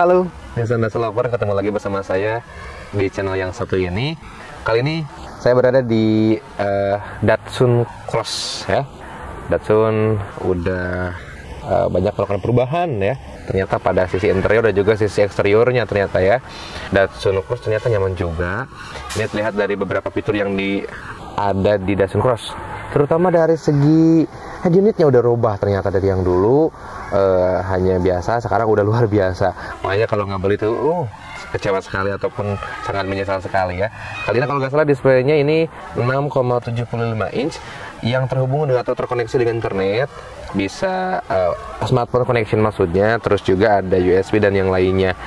Halo, Nissan Lover ketemu lagi bersama saya di channel yang satu ini. Kali ini saya berada di uh, Datsun Cross ya. Datsun udah uh, banyak melakukan perubahan ya. Ternyata pada sisi interior dan juga sisi eksteriornya ternyata ya. Datsun Cross ternyata nyaman juga. Ini terlihat dari beberapa fitur yang di ada di Datsun Cross. Terutama dari segi head unitnya udah rubah ternyata dari yang dulu. Uh, hanya biasa sekarang udah luar biasa. Makanya kalau nggak beli tuh uh kecewa sekali ataupun sangat menyesal sekali ya. Kali ini kalau nggak salah displaynya ini 6,75 inch yang terhubung dengan atau terkoneksi dengan internet. Bisa uh, smartphone connection maksudnya terus juga ada USB dan yang lainnya.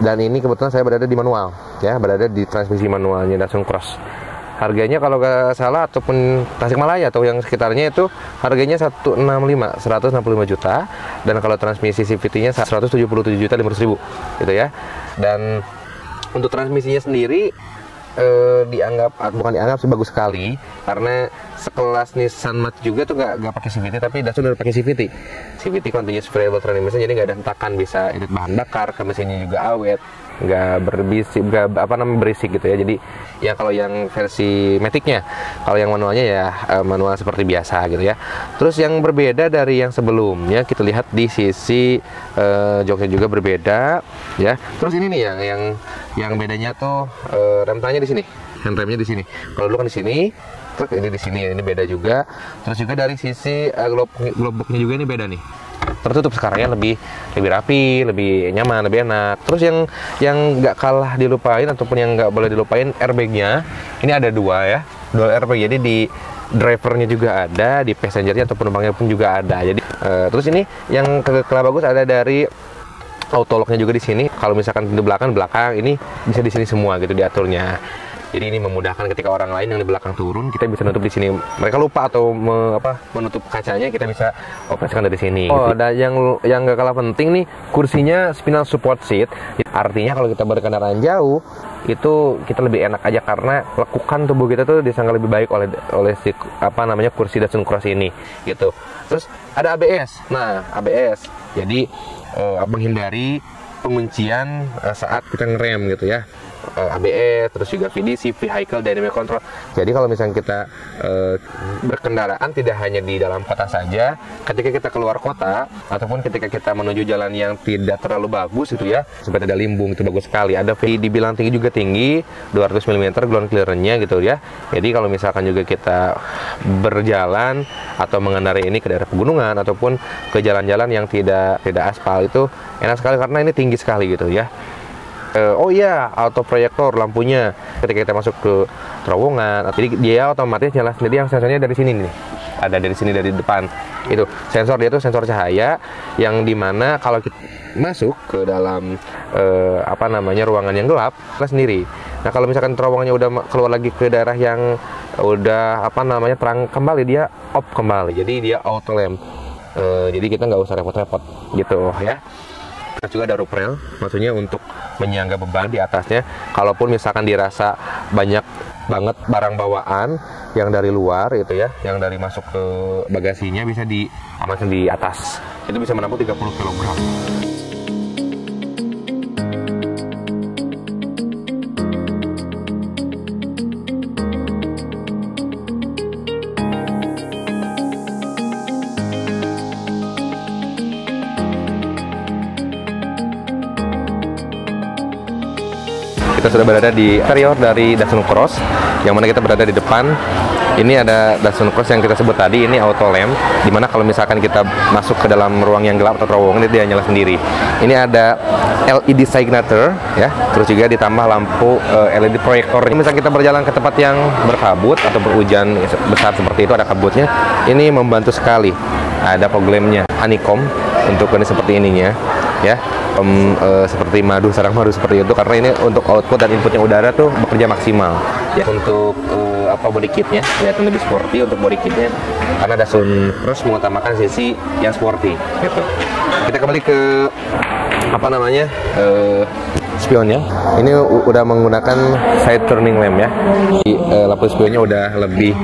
Dan ini kebetulan saya berada di manual ya berada di transmisi manualnya Datsun Cross harganya kalau nggak salah ataupun Tasikmalaya atau yang sekitarnya itu harganya 165 165 juta. Dan kalau transmisi CVT-nya 177 juta 500 ribu gitu ya. Dan untuk transmisinya sendiri eh, dianggap ah, bukan dianggap sih bagus sekali. Karena sekelas Nissan Mat juga tuh nggak nggak pakai CVT tapi Datsun udah pakai CVT CVT continuous variable transmission jadi nggak ada hentakan bisa edit bahan bakar ke mesinnya juga awet nggak berbisik nggak apa namanya berisik gitu ya. Jadi ya kalau yang versi metiknya kalau yang manualnya ya eh, manual seperti biasa gitu ya. Terus yang berbeda dari yang sebelumnya kita lihat di sisi uh, joknya juga berbeda ya. Terus ini nih yang yang yang bedanya tuh uh, rem tanya di sini. Handremnya di sini. Kalau dulu kan di sini terus ini di sini ini beda juga. Terus juga dari sisi uh, globoknya juga ini beda nih tertutup sekarang ya lebih lebih rapi, lebih nyaman, lebih enak. Terus yang yang nggak kalah dilupain ataupun yang nggak boleh dilupain airbagnya ini ada dua ya, dua airbag. Jadi di drivernya juga ada, di passengernya atau penumpangnya pun juga ada. Jadi uh, terus ini yang kalah bagus ada dari autolocknya juga di sini. Kalau misalkan di belakang belakang ini bisa di sini semua gitu diaturnya. Jadi ini memudahkan ketika orang lain yang di belakang turun, kita bisa nutup di sini. Mereka lupa atau me, apa, menutup kacanya, kita bisa operasikan dari sini. Oh, gitu. dan yang yang gak kalah penting nih, kursinya spinal support seat. Artinya kalau kita berkendaraan jauh, itu kita lebih enak aja karena lekukan tubuh kita tuh disangka lebih baik oleh oleh si apa namanya kursi Datsun Cross ini gitu. Terus ada ABS. Nah, ABS. Jadi eh, menghindari penguncian uh, saat kita ngerem gitu ya uh, ABS terus juga VDC vehicle dynamic control. Jadi kalau misalnya kita uh, berkendaraan tidak hanya di dalam kota saja ketika kita keluar kota ataupun ketika kita menuju jalan yang tidak terlalu bagus itu ya seperti ada limbung itu bagus sekali ada V dibilang tinggi juga tinggi 200 mm ground clearance-nya gitu ya. Jadi kalau misalkan juga kita berjalan atau mengendarai ini ke daerah pegunungan ataupun ke jalan-jalan yang tidak tidak aspal itu enak sekali karena ini tinggi sekali gitu ya uh, oh iya auto proyektor lampunya. Ketika kita masuk ke terowongan jadi dia otomatis nyala sendiri yang sensornya dari sini nih. Ada dari sini dari depan. Itu sensor dia tuh sensor cahaya yang di mana kalau kita masuk ke dalam uh, apa namanya ruangan yang gelap kita sendiri. Nah kalau misalkan terowongannya udah keluar lagi ke daerah yang udah apa namanya terang kembali dia off kembali. Jadi dia auto lamp uh, jadi kita nggak usah repot-repot gitu ya Terus juga ada rail, maksudnya untuk menyangga beban di atasnya. Kalaupun misalkan dirasa banyak banget barang bawaan yang dari luar itu ya, yang dari masuk ke bagasinya bisa diamankan di atas. Itu bisa menampung 30 kg. Kita sudah berada di interior dari Datsun Cross yang mana kita berada di depan. Ini ada Datsun Cross yang kita sebut tadi ini auto lamp di mana kalau misalkan kita masuk ke dalam ruang yang gelap atau terowongan dia nyala sendiri. Ini ada LED signature ya. Terus juga ditambah lampu uh, eh, LED proyektor. Ini misalnya kita berjalan ke tempat yang berkabut atau berhujan besar seperti itu ada kabutnya ini membantu sekali. Ada fog lampnya honeycomb untuk ini seperti ininya ya um, uh, seperti madu sarang madu seperti itu karena ini untuk output dan inputnya udara tuh bekerja maksimal. Ya. Untuk uh, apa body kitnya? Kelihatan lebih sporty untuk body kitnya. Karena Dasun terus mengutamakan sisi yang sporty. Gitu. Kita kembali ke apa namanya uh, spionnya. Ini udah menggunakan side turning lamp ya. Di, uh, lampu spionnya udah lebih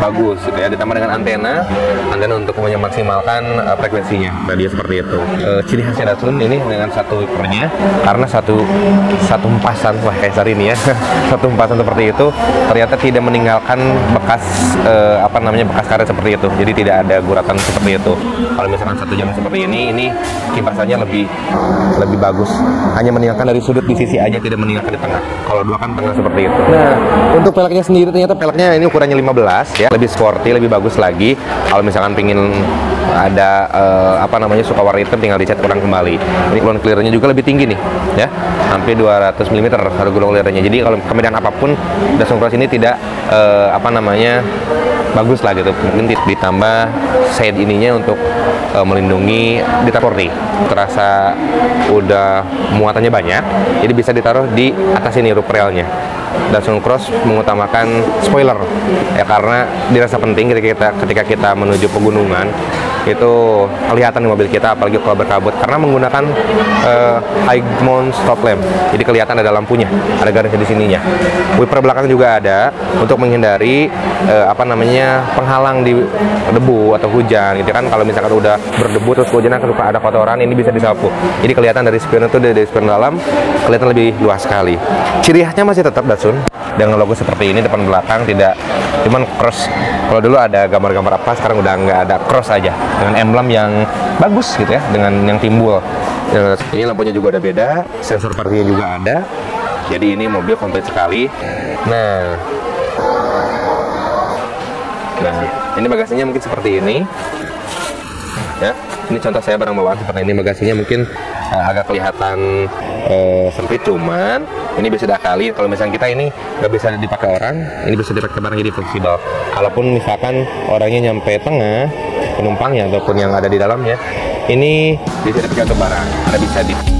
bagus gitu ya. Ditambah dengan antena, antena untuk memaksimalkan uh, frekuensinya. Dia seperti itu. Uh, ciri khasnya Datsun ini dengan satu wipernya karena satu satu empasan wah kayak hari ini ya satu empasan seperti itu ternyata tidak meninggalkan bekas uh, apa namanya bekas karet seperti itu. Jadi tidak ada guratan seperti itu. Kalau misalkan satu jam seperti ini, ini kipasannya lebih lebih bagus. Hanya meninggalkan dari sudut di sisi aja, tidak meninggalkan di tengah. Kalau dua kan tengah seperti itu. Nah, untuk peleknya sendiri ternyata peleknya ini ukurannya 15 ya, lebih sporty, lebih bagus lagi. Kalau misalkan pingin ada uh, apa namanya suka warna hitam tinggal dicat kurang kembali. Ini gulung clearnya juga lebih tinggi nih, ya. Hampir 200 mm harus gulung clearnya. Jadi kalau kemudian apa pun Dassault Cross ini tidak uh, apa namanya bagus lah gitu. Mungkin ditambah side ininya untuk uh, melindungi ditaruh terasa udah muatannya banyak jadi bisa ditaruh di atas ini roof railnya. Datsun Cross mengutamakan spoiler. Ya karena dirasa penting ketika kita ketika kita menuju pegunungan itu kelihatan di mobil kita apalagi kalau berkabut. Karena menggunakan uh, high mount stop lamp. Jadi kelihatan ada lampunya ada garisnya di sininya. Wiper belakang juga ada untuk menghindari uh, apa namanya penghalang di debu atau hujan gitu kan. Kalau misalkan udah berdebu terus hujan kan suka ada kotoran ini bisa disapu. Jadi kelihatan dari spion itu dari spion dalam kelihatan lebih luas sekali. Ciri khasnya masih tetap Datsun. Dengan logo seperti ini depan belakang tidak cuman cross. Kalau dulu ada gambar-gambar apa sekarang udah nggak ada cross aja dengan emblem yang bagus gitu ya dengan yang timbul. Ini lampunya juga ada beda sensor parkirnya juga ada. Jadi ini mobil komplit sekali. Nah. Nah ini bagasinya mungkin seperti ini. Ya ini contoh saya barang bawaan seperti ini. Bagasinya mungkin uh, agak kelihatan uh, sempit cuman ini bisa diakali. Kalau misalnya kita ini nggak bisa dipakai orang ini bisa dipakai barang jadi fleksibel. Kalaupun misalkan orangnya nyampe tengah penumpang yang ataupun yang ada di dalamnya. Ini bisa dipakai untuk barang ada bisa di